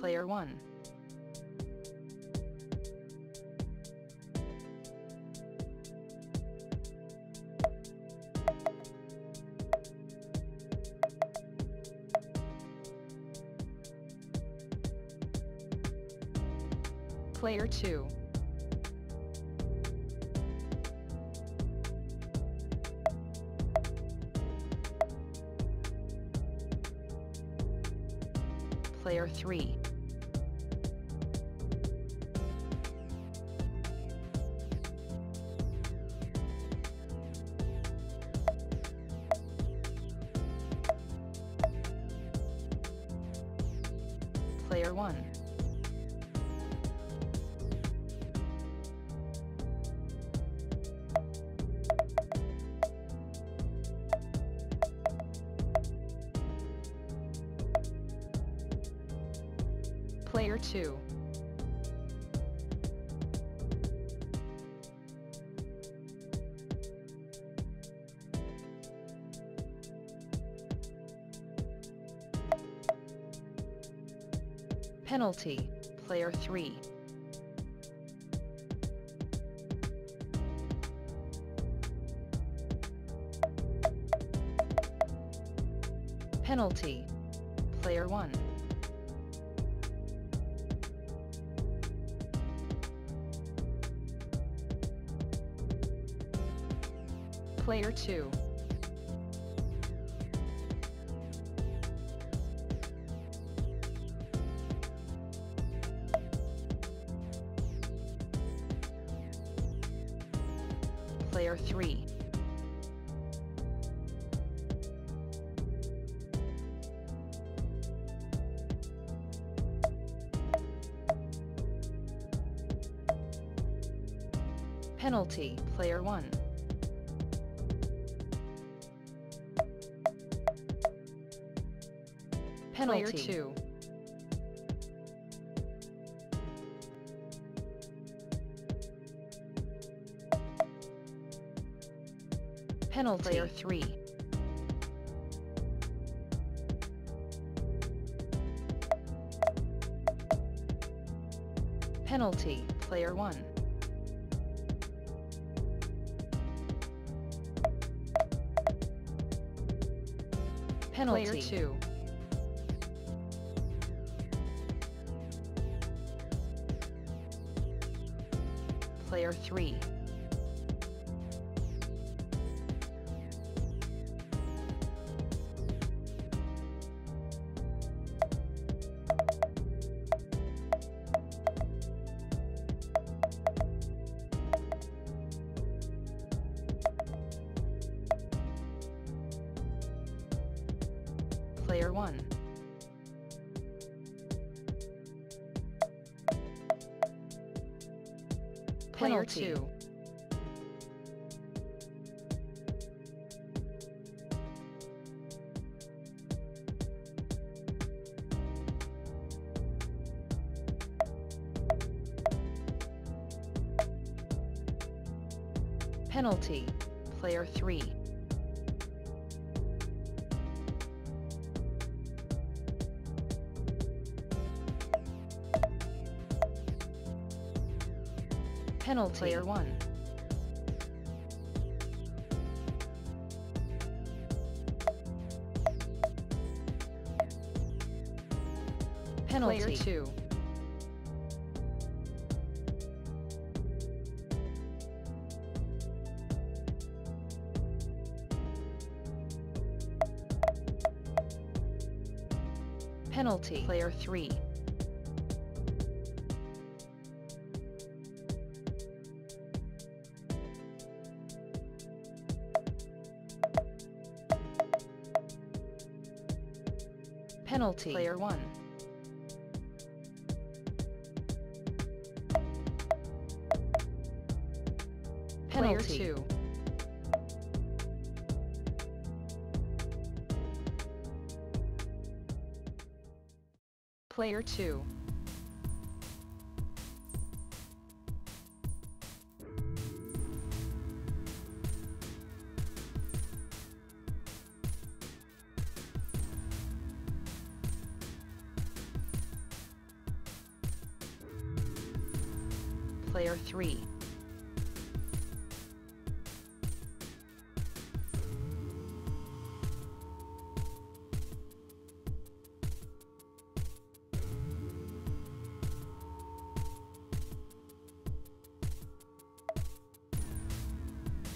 Player 1. Player 2. 1. Player 2. Penalty, Player 3. Penalty, Player 1. Player 2. 3. Penalty, Player 1. Player Penalty. 2. Penalty. Player 3. Penalty. Player 1. Penalty. Player 2. Player 3. Player 1. Player Penalty. 2. Penalty. Player 1. Penalty. Player 2. Penalty. Player 3. Penalty. Player 1. Penalty. Player 2. Player 2.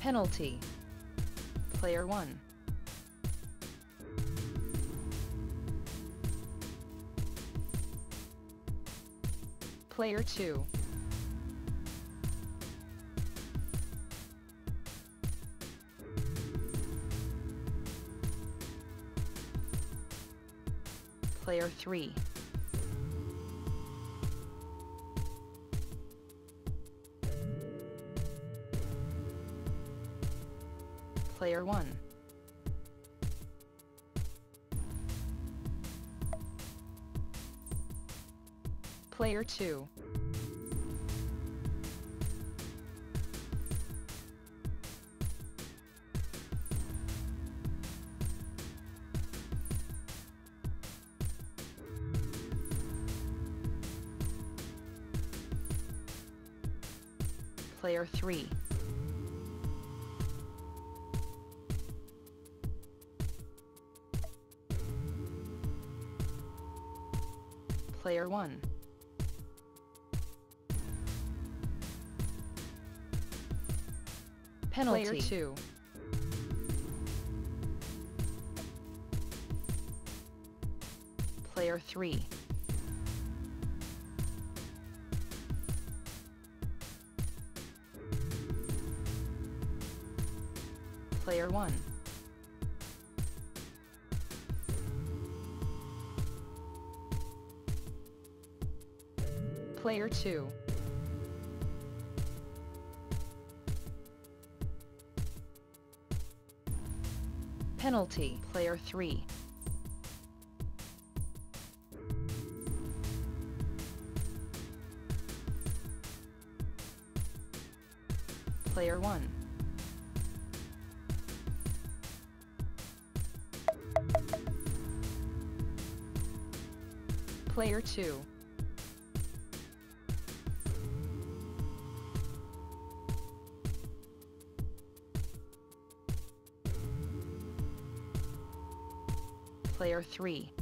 Penalty, Player 1. Player 2. Player 3. Player 1. Player 2. Player 1. penalty, Player 2. Player 3. 2. penalty, Player 3. Player 1. Player 2. Player 3.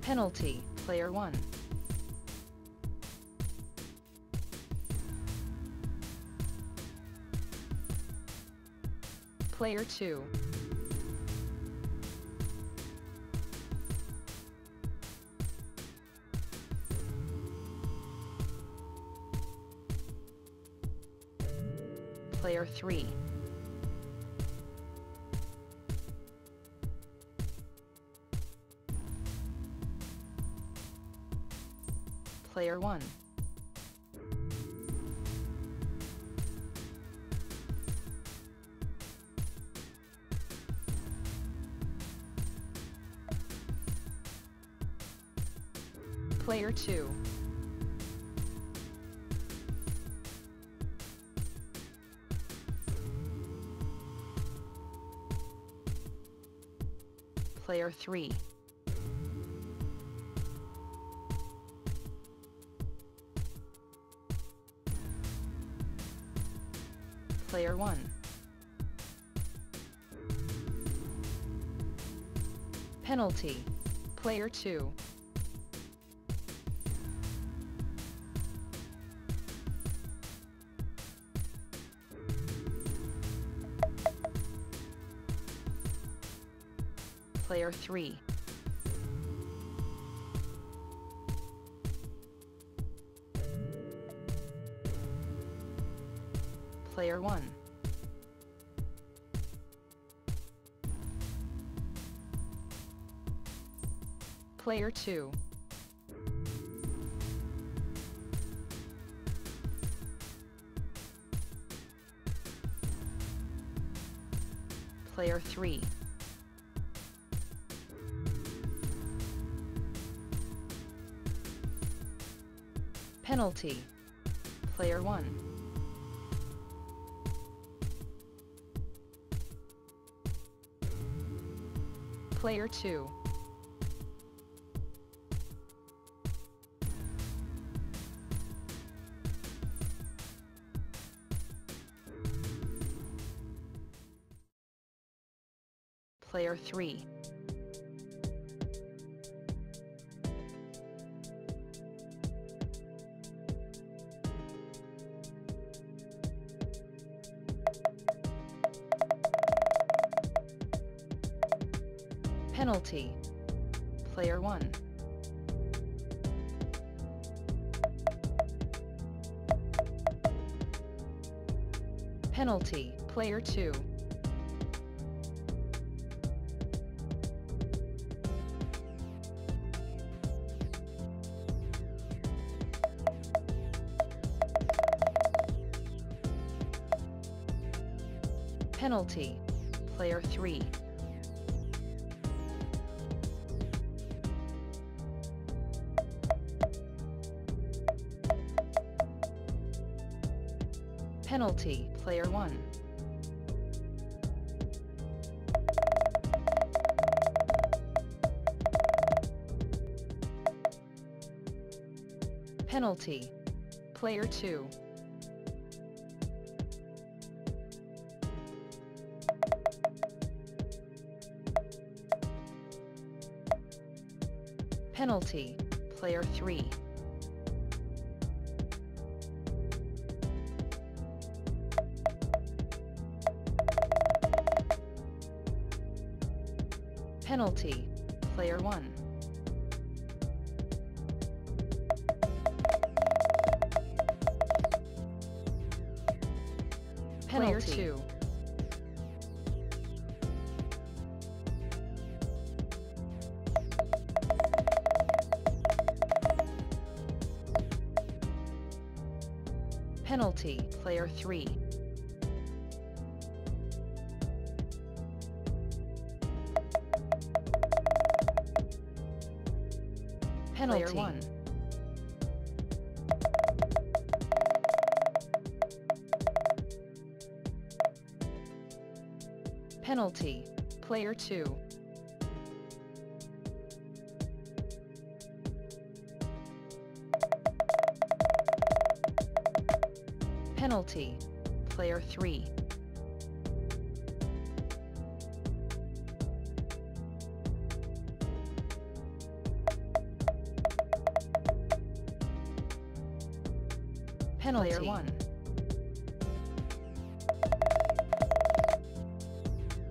penalty, Player 1. Player 2. 3. Player 1. Player 2. Player 3. Player 1. penalty, Player 2. Player 3. Player 1. Player 2. Player 3. Penalty, Player 1. Player 2. Player 3. Penalty, Player 1. penalty, Player 2. penalty, Player 3. Penalty, Player 1. penalty, Player 2. penalty, Player 3. Penalty, Player 1. Player penalty, 2. penalty, Player 3. Penalty, 1. penalty, Player 2. penalty, Player 3.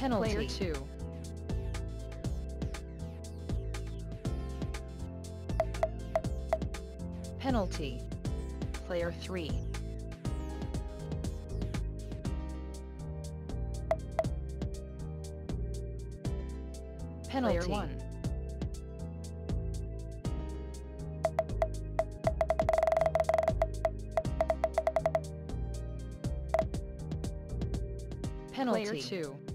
Penalty, Player 2. penalty, Player 3. penalty, Player 1. penalty, Player 2.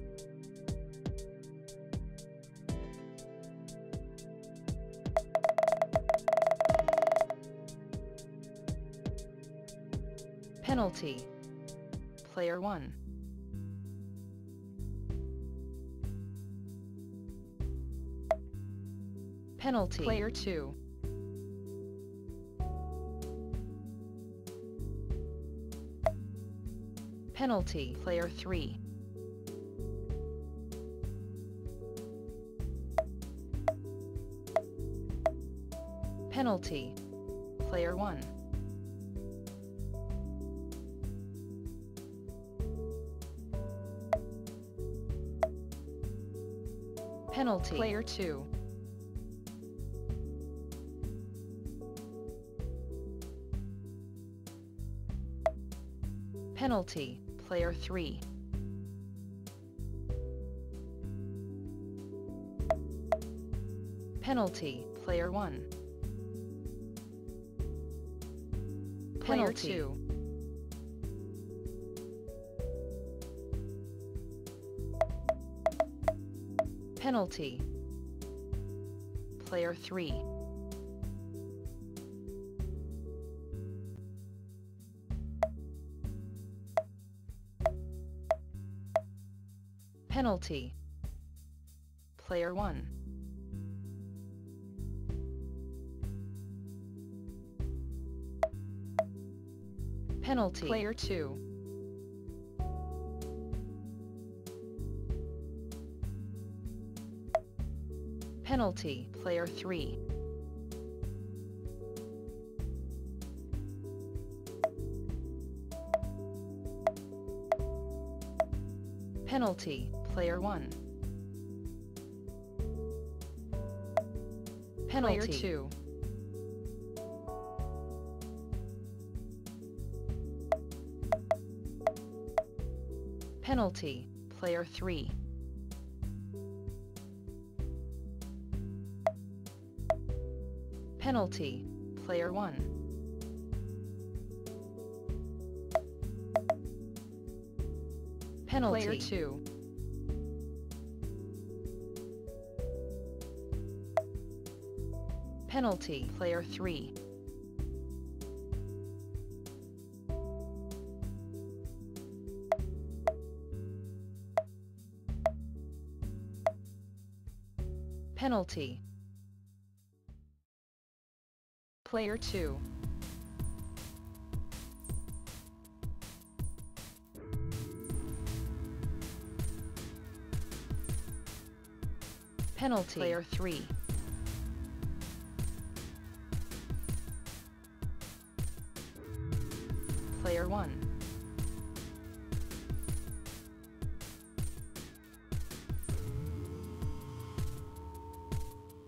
Penalty, Player 1. penalty, Player 2. penalty, Player 3. penalty, Player 1. Penalty, Player 2. penalty, Player 3. penalty, Player 1. Player Penalty. 2. Penalty, Player 3. penalty, Player 1. penalty, Player 2. Penalty, Player 3. penalty, Player 1. penalty, Player 2. penalty, Player 3. Penalty, Player 1. penalty, Player 2. penalty, Player 3. penalty, Player 2. penalty, Player 3. Player 1.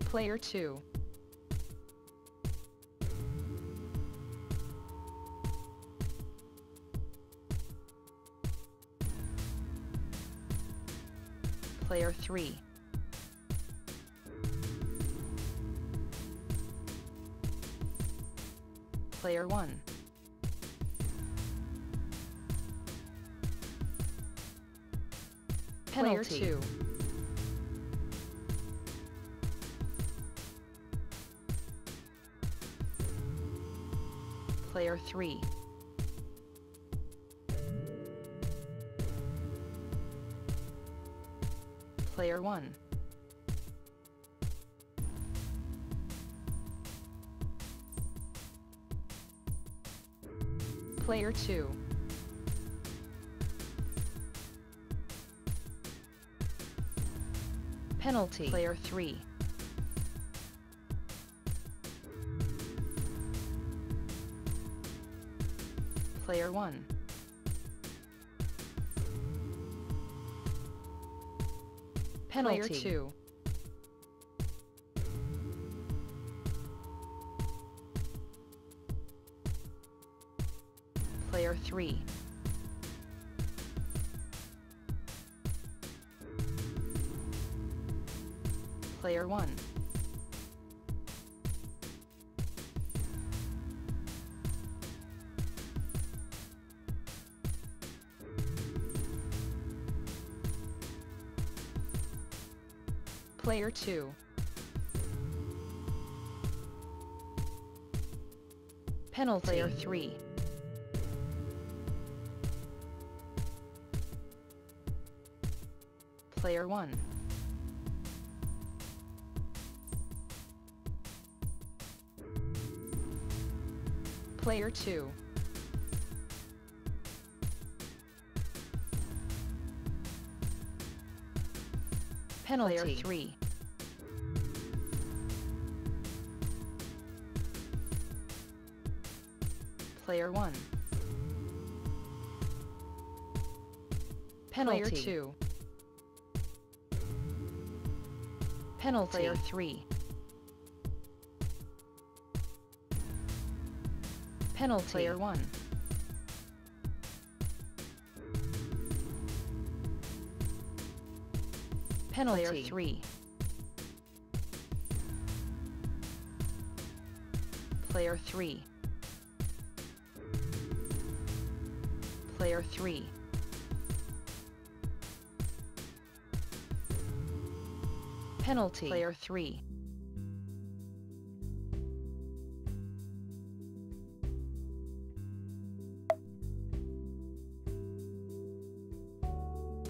Player 2. Player 3. Player 1. Player 2. Player 3. Player 1. Player 2. penalty, Player 3. Player 1. Player 2. Player 3. Player 1. Player 2. penalty, Player 3. Player 1. Player 2. Player penalty, 3. Player 1. penalty, Player 2. penalty, Player 3. penalty, Player 1. penalty, Player 3. Player 3. Player 3. Penalty Player 3.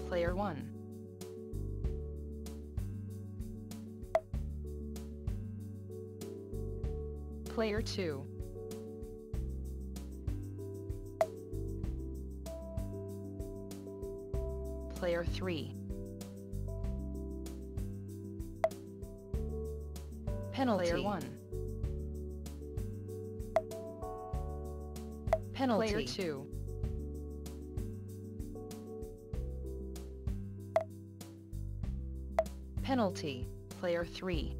Player 1. Player 2. Player 3. penalty, Player 1. penalty, Player 2. penalty, Player 3.